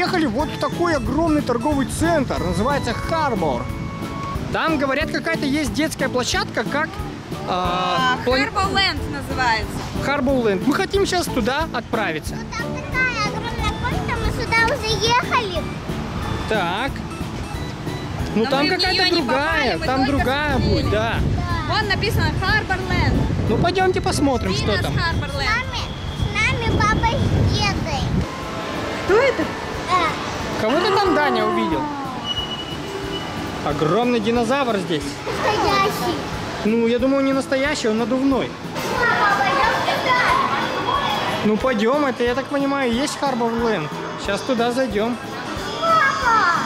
приехали вот в такой огромный торговый центр. Называется Харбор. Там, говорят, какая-то есть детская площадка, как... А, Харболенд называется. Харболенд. Мы хотим сейчас туда отправиться. Там такая огромная комната, мы сюда уже ехали. Так. Ну Но там какая-то другая, попали, там другая смотрели. будет, да. Вон написано Харборленд. Ну пойдемте посмотрим, что Винес там. С Харборленд. нами, с нами папа с дедой. Кто это? Кого ты там, Даня, увидел? Огромный динозавр здесь. настоящий. Ну, я думаю, не настоящий, он надувной. Папа, пойдем туда. Ну, пойдем, это, я так понимаю, есть Харборленд. Сейчас туда зайдем. Папа,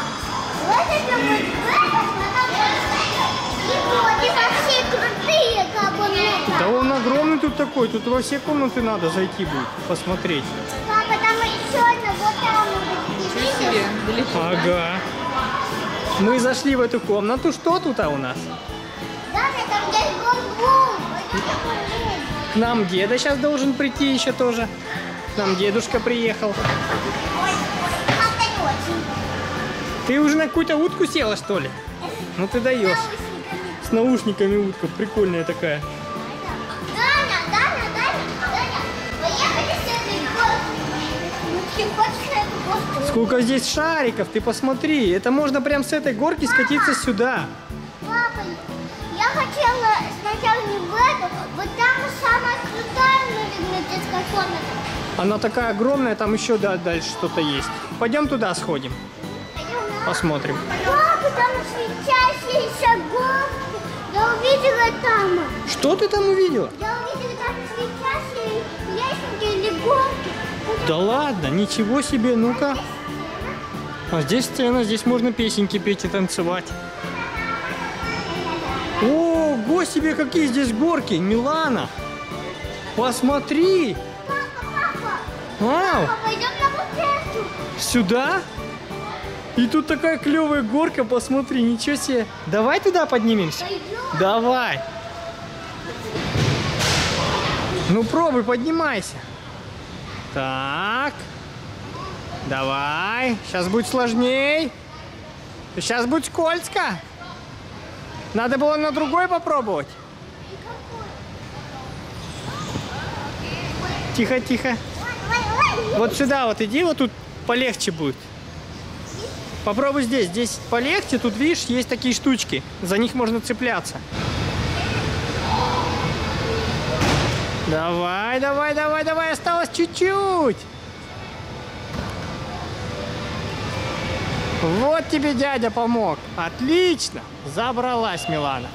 вот это вот этот, и вот, и вообще крутые, как он это. Да он огромный тут такой, тут во все комнаты надо зайти будет, посмотреть. Далеко. да? Ага. Мы зашли в эту комнату. Что тут а у нас? К нам деда сейчас должен прийти еще тоже. К нам дедушка приехал. Ой, как-то не очень. Ты уже на какую-то утку села, что ли? Ну ты даешь. С наушниками утка, прикольная такая. Сколько здесь шариков, ты посмотри. Это можно прям с этой горки скатиться сюда. Папа, я хотела сначала не в эту, вот там самая крутая, комната. Она такая огромная, там еще да, дальше что-то есть. Пойдем туда сходим, посмотрим. Папа, там светящиеся горки. Я увидела там. Что ты там увидела? Я увидела там светящие лестники или горки. Да ладно, ничего себе, ну-ка. А здесь сцена, здесь можно песенки петь и танцевать. Ого себе, какие здесь горки, Милана! Посмотри! Вау! Сюда? И тут такая клевая горка, посмотри, ничего себе. Давай туда поднимемся. Давай. Ну пробуй, поднимайся. Так. Давай. Сейчас будет сложней. Сейчас будет скользко. Надо было на другой попробовать. Тихо, тихо. Вот сюда вот иди, вот тут полегче будет. Попробуй здесь. Здесь полегче, тут видишь, есть такие штучки. За них можно цепляться. Давай, давай, давай, давай, осталось чуть-чуть. Вот тебе дядя помог. Отлично. Забралась Милана.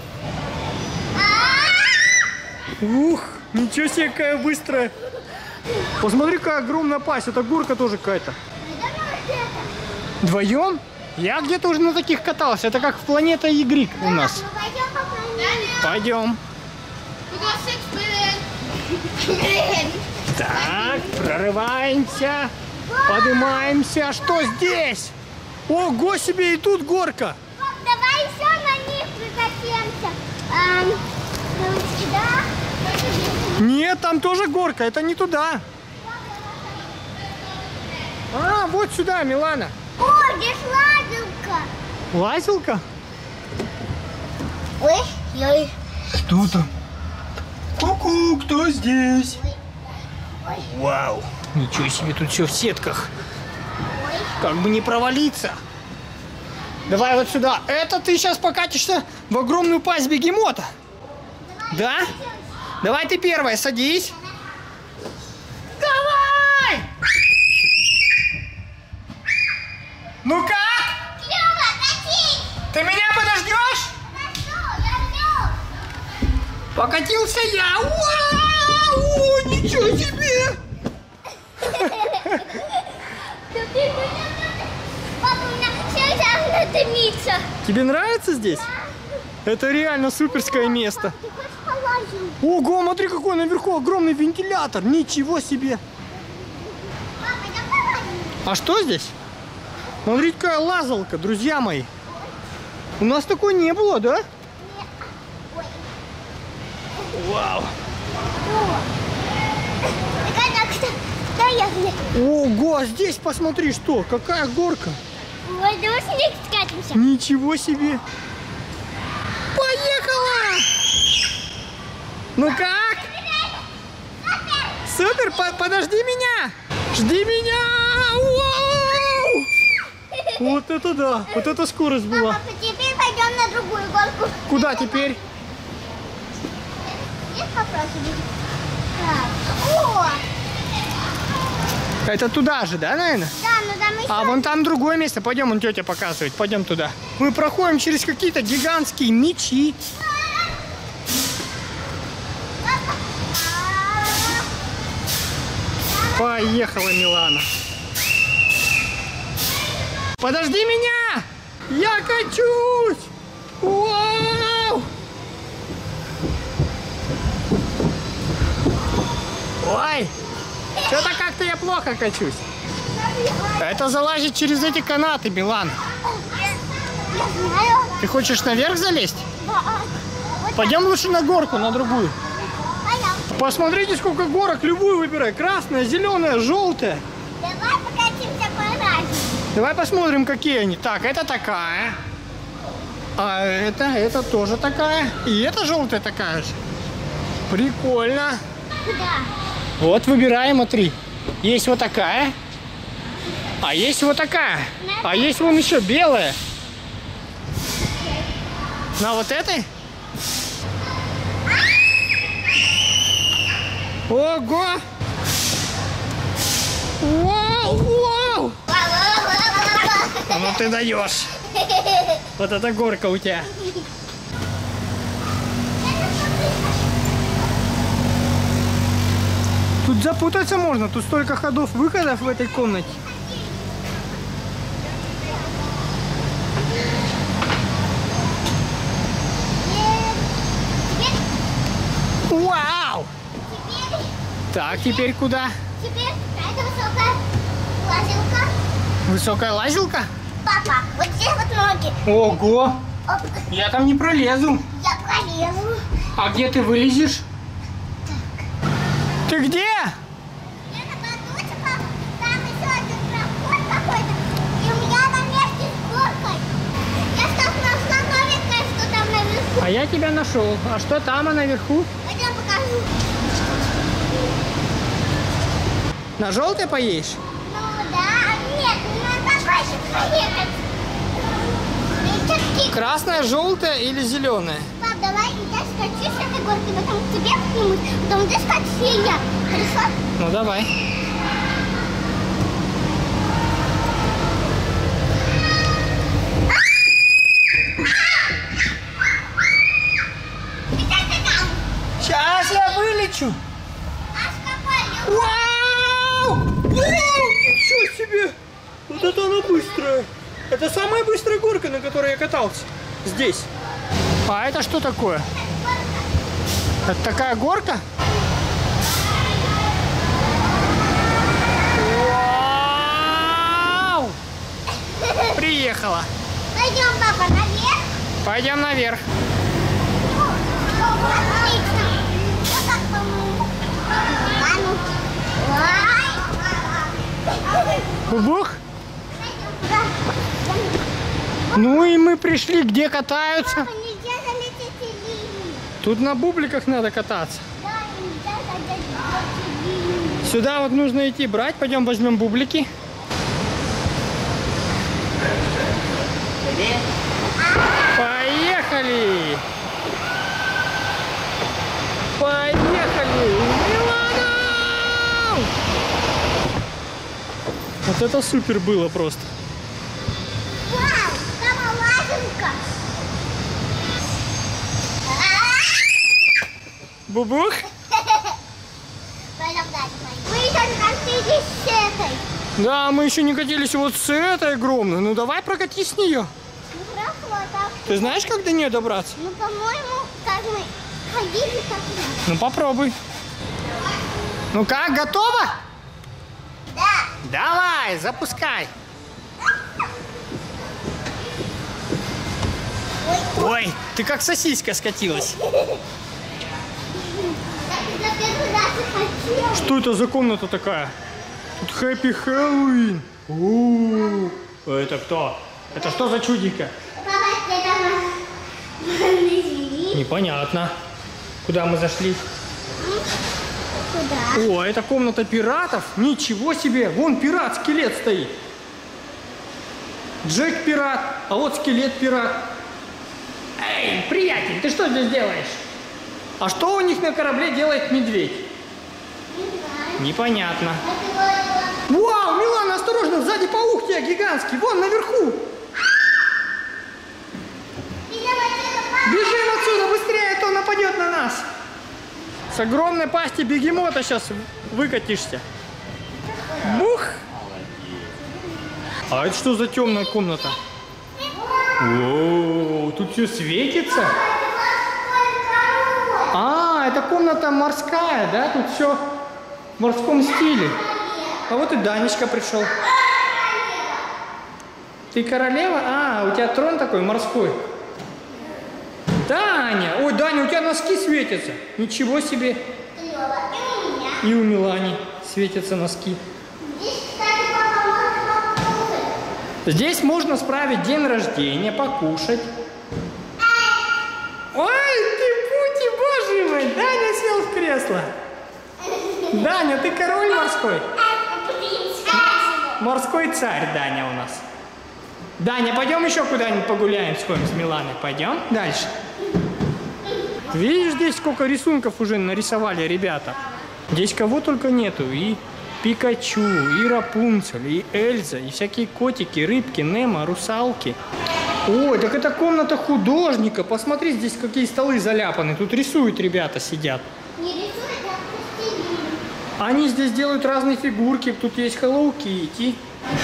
Ух, ничего себе, какая быстрая. Посмотри, какая огромная пасть. Это горка тоже какая-то. Вдвоем? Я где-то уже на таких катался. Это как в планета Игрик у нас. Пойдем по Пойдем. Так, прорываемся. Поднимаемся. Что здесь? Ого себе, и тут горка. Пап, давай еще на них прикатимся. Эм, сюда. Нет, там тоже горка. Это не туда. А, вот сюда, Милана. О, здесь лазилка. Лазилка? Ой, ой, Что там? Ку-ку, кто здесь? Вау, ничего себе, тут все в сетках. Как бы не провалиться. Давай вот сюда. Это ты сейчас покатишься в огромную пасть бегемота. Да? Давай ты первая, садись. Давай! Ну как? Клево, катись. Ты меня подождешь? Жду, я жду. Я. Вау! Ничего себе! Папа, у меня дымится. Тебе нравится здесь? Это реально суперское место. Ого, смотри, какой наверху огромный вентилятор. Ничего себе. А что здесь? Смотрите, какая лазалка, друзья мои. У нас такой не было, да? Вау. Ого, а здесь посмотри, что, какая горка. Снег скатимся. Ничего себе. Поехала! Ну как? Супер, по- подожди меня! Жди меня! Вау! Вот это да, вот это скорость была. Папа, теперь пойдем на другую горку. Куда теперь? Так. О, Это туда же, да, наверное? да, ну там еще... А вон там другое место. Пойдем, он тетя показывает. Пойдем туда. Мы проходим через какие-то гигантские мечи. Поехала Милана. Подожди меня! Я качусь! Вау! Ой! Что-то как-то я плохо качусь. Это залазить через эти канаты, знаю. Ты хочешь наверх залезть? Пойдем лучше на горку, на другую. Посмотрите, сколько горок. Любую выбирай. Красная, зеленая, желтая. Давай покатимся по разному. Давай посмотрим, какие они. Так, это такая. А это, это тоже такая. И это желтая такая же. Прикольно. Куда? Вот, выбираем, смотри. Есть вот такая. А есть вот такая. А есть вон еще белая. На вот этой? Ого! Вау, вау! Ну ты даешь. Вот эта горка у тебя. Тут запутаться можно, тут столько ходов, выходов в этой комнате. Вау! Теперь, Так, теперь куда? теперь это высокая лазилка. Высокая лазилка? Папа, вот здесь вот ноги. Ого! Оп, Я там не пролезу. я пролезу. А где ты вылезешь? Ты где? Я на батуте, папа. Там еще один проход какой-то. И у меня на месте с горкой. Я сейчас нашла новенькое, что там наверху. А я тебя нашел. А что там, а наверху? Пойдем покажу. На желтой поедешь? Ну да, нет, на такой же проехать. И чё-таки, Красная, желтая или зеленая? Пап, давай я скачу с этой горки, потом к тебе поднимусь, потом ты скачи я. Хорошо? Ну давай. Сейчас я вылечу. Вау! Вау! Ничего себе! Вот это она быстрая. Это самая быстрая горка, на которой я катался. Здесь. А это что такое? Это такая горка? Вау! Приехала. Пойдем, папа, наверх. Пойдем наверх. Бубух? Ну и мы пришли, где катаются. Папа, Тут на бубликах надо кататься. Сюда вот нужно идти брать. Пойдем возьмем бублики. Поехали! Поехали! Милана! Вот это супер было просто. Бубух? Мы еще не катились с этой. Да, мы еще не катились вот с этой огромной. Ну давай прокати с нее. Ты знаешь, как до нее добраться? Ну, по-моему, как мы ходили, так. Ну попробуй. Ну как, готова? Да. Давай, запускай. Ой, ты как сосиска скатилась. Так, я первый раз и хотела. Что это за комната такая? Тут Хэппи Хэллоуин. Это кто? Это что за чудика? Непонятно. Куда мы зашли? Куда? О, это комната пиратов? Ничего себе! Вон пират, скелет стоит. Джек пират, а вот скелет пират. Эй, приятель, ты что здесь делаешь? А что у них на корабле делает медведь? Непонятно. Вау, Милана, осторожно, сзади паук тебя гигантский, вон наверху. Бежим отсюда быстрее, а то нападет на нас. С огромной пасти бегемота сейчас выкатишься. Бух! А это что за темная комната? О, тут все светится. А, это комната морская, да? Тут все морском стиле. А вот и Данечка пришел. Ты королева? А, у тебя трон такой морской. Даня! Ой, Даня, у тебя носки светятся. Ничего себе. И у Милани светятся носки. Здесь можно справить день рождения, покушать. Ой, ты пути, боже мой! Даня сел в кресло. Даня, ты король морской? Морской царь Даня у нас. Даня, пойдем еще куда-нибудь погуляем, сходим с Миланой. Пойдем дальше. Видишь, здесь сколько рисунков уже нарисовали ребята. Здесь кого только нету. И Пикачу, и Рапунцель, и Эльза, и всякие котики, рыбки, Немо, русалки. Ой, так это комната художника. Посмотри, здесь какие столы заляпаны. Тут рисуют ребята, сидят. Не пластилин. Они здесь делают разные фигурки. Тут есть Hello Kitty.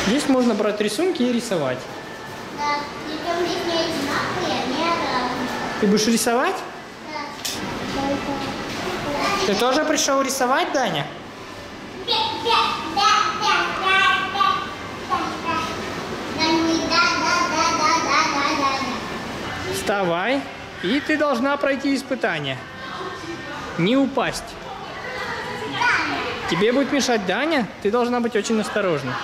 Здесь можно брать рисунки и рисовать. Да. Причем здесь не одинаковые, они разные. Ты будешь рисовать? Да. Ты тоже пришел рисовать, Даня? Вставай, и ты должна пройти испытание. Не упасть. Тебе будет мешать Даня, ты должна быть очень осторожна.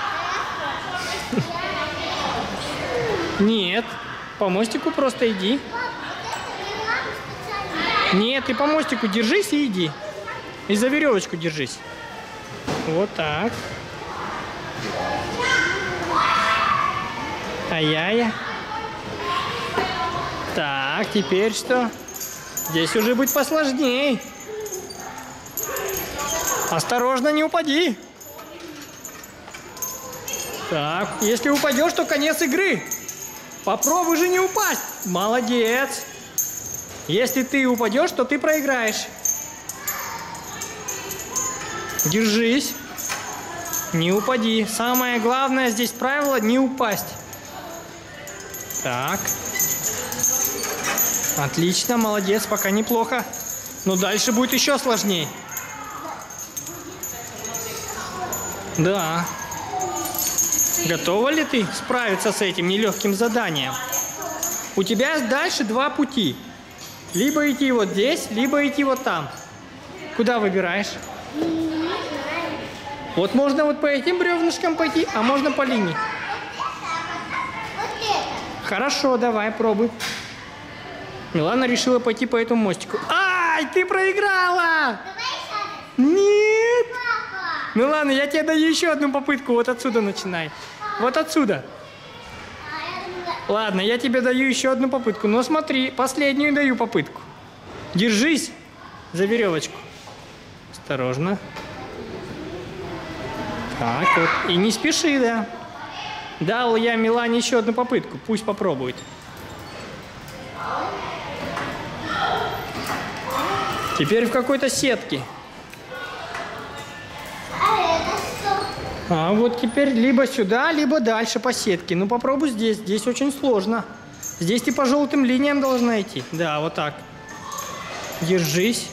Нет, по мостику просто иди. Нет, ты по мостику держись и иди. И за веревочку держись. Вот так. Ай-яй. Так, теперь что? Здесь уже будет посложней. Осторожно, не упади. Так, если упадешь, то конец игры. Попробуй же не упасть. Молодец. Если ты упадешь, то ты проиграешь. Держись. Не упади. Самое главное здесь правило не упасть. Так. Отлично, молодец, пока неплохо. Но дальше будет еще сложнее. Да. Готова ли ты справиться с этим нелегким заданием? У тебя дальше два пути. Либо идти вот здесь, либо идти вот там. Куда выбираешь? Вот можно вот по этим бревнышкам пойти, а можно по линии. Хорошо, давай, пробуй. Милана решила пойти по этому мостику. Ай, ты проиграла! Давай сядем. Нет! Папа. Милана, я тебе даю еще одну попытку. Вот отсюда начинай. Вот отсюда. Ладно, я тебе даю еще одну попытку. Но смотри, последнюю даю попытку. Держись за веревочку. Осторожно. Так вот. И не спеши, да. Дал я Милане еще одну попытку. Пусть попробует. Теперь в какой-то сетке. а это что? А вот теперь либо сюда, либо дальше по сетке. Ну попробуй здесь. Здесь очень сложно. Здесь ты по желтым линиям должна идти. Да, вот так. Держись.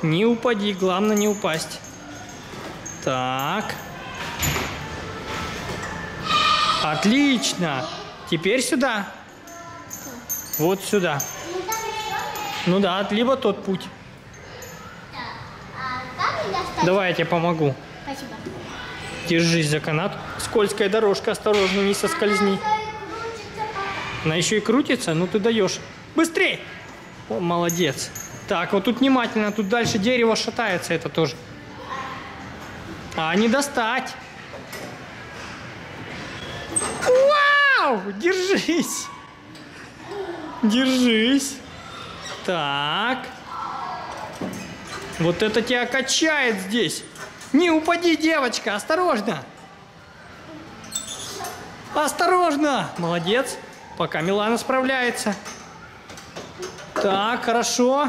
Не упади, главное не упасть. Так. Отлично. Теперь сюда. Вот сюда. Ну да, либо тот путь. А? Давай я тебе помогу. Спасибо. Держись за канат. Скользкая дорожка, осторожно, не соскользни. Она еще и крутится, ну ты даешь. Быстрей! О, молодец. Так, вот тут внимательно, тут дальше дерево шатается, это тоже. А, не достать. Вау! Держись! Держись. Так. Вот это тебя качает здесь. Не упади, девочка, осторожно. Осторожно. Молодец. Пока Милана справляется. Так, хорошо.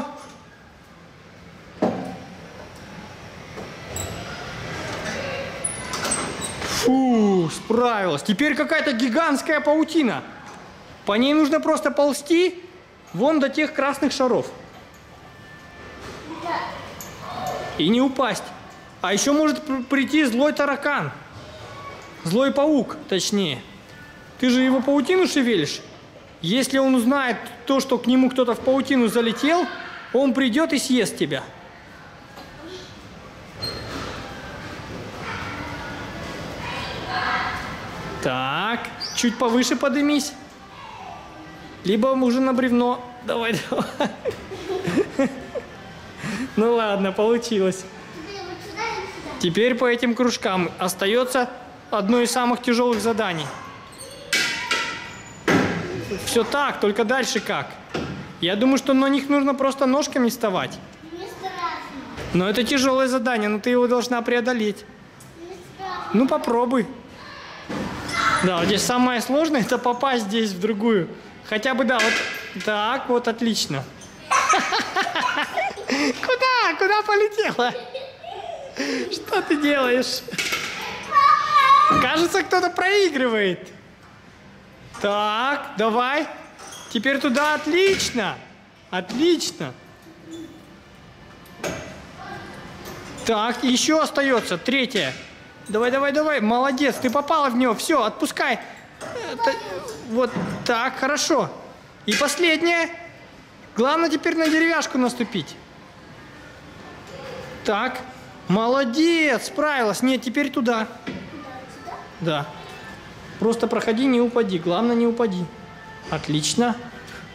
Фу, справилась. Теперь какая-то гигантская паутина. По ней нужно просто ползти вон до тех красных шаров. И не упасть. А еще может пр- прийти злой таракан. Злой паук, точнее. Ты же его паутину шевелишь. Если он узнает то, что к нему кто-то в паутину залетел, он придет и съест тебя. Так, чуть повыше подымись. Либо уже на бревно. Давай, давай. Ну ладно, получилось. Теперь по этим кружкам остается одно из самых тяжелых заданий. Все так, только дальше как? Я думаю, что на них нужно просто ножками вставать. Не страшно. Но это тяжелое задание, но ты его должна преодолеть. Не страшно. Ну попробуй. Да, вот здесь самое сложное это попасть здесь в другую. Хотя бы да, вот так, вот отлично. Куда? Куда полетела? Что ты делаешь? Кажется, кто-то проигрывает. Так, давай. Теперь туда отлично. Отлично. Так, еще остается третье. Давай, давай, давай. Молодец, ты попала в него. Все, отпускай. Это- вот так, хорошо. И последнее. Главное теперь на деревяшку наступить. Так, молодец, справилась. Нет, теперь туда. Да. Просто проходи, не упади. Главное, не упади. Отлично.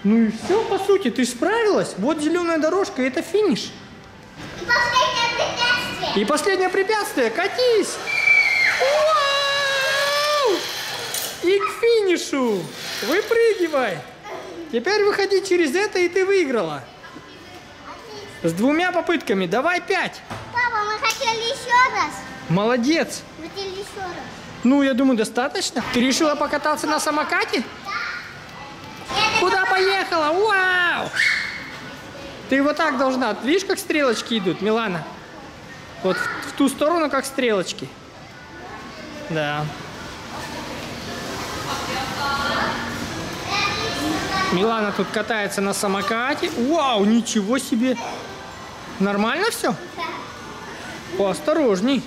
Ну и все, по сути, ты справилась. Вот зеленая дорожка, это финиш. И последнее препятствие. И последнее препятствие. Катись! Вау! И к финишу! Выпрыгивай! Теперь выходи через это, и ты выиграла. С двумя попытками. Давай пять. Хотели еще раз. Молодец. Хотели еще раз. Ну, я думаю, достаточно. Ты решила покататься на самокате? Куда поехала? Вау! Ты вот так должна. Видишь, как стрелочки идут, Милана? Вот в, в ту сторону, как стрелочки. Да. Милана тут катается на самокате. Вау, ничего себе. Нормально все? Поосторожней.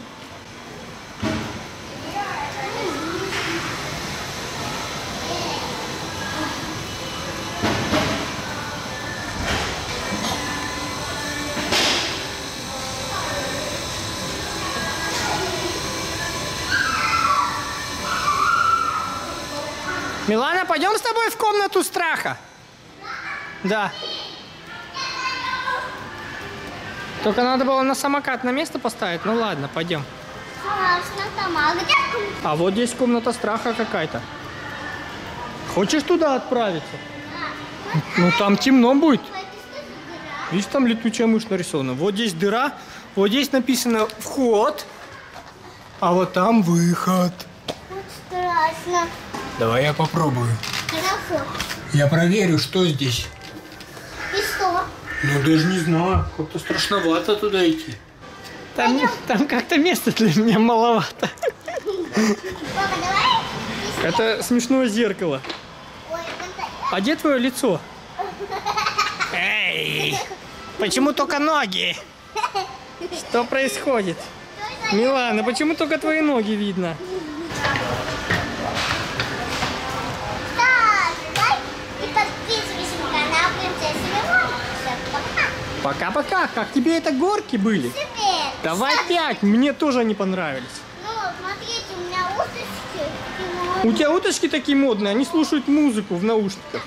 Милана, пойдем с тобой в комнату страха? Да. Только надо было на самокат на место поставить. Ну ладно, пойдем. А? А вот здесь комната страха какая-то. Хочешь туда отправиться? Ну там темно будет. Видишь, там летучая мышь нарисована. Вот здесь дыра, вот здесь написано вход, а вот там выход. Вот страшно. Давай я попробую. Хорошо. Я проверю, что здесь. Ну, даже не знаю. Как-то страшновато туда идти. Там, там как-то места для меня маловато. Папа, давай. Это смешное зеркало. А где твое лицо? Эй! Почему только ноги? Что происходит? Милана, почему только твои ноги видно? Пока-пока. Как тебе это горки были? Супер. Давай Супер. пять. Мне тоже они понравились. Ну, смотрите, у меня уточки. У тебя уточки такие модные. Они слушают музыку в наушниках.